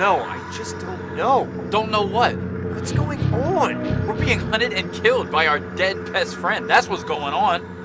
know. I just don't know. Don't know what? What's going on? We're being hunted and killed by our dead best friend. That's what's going on.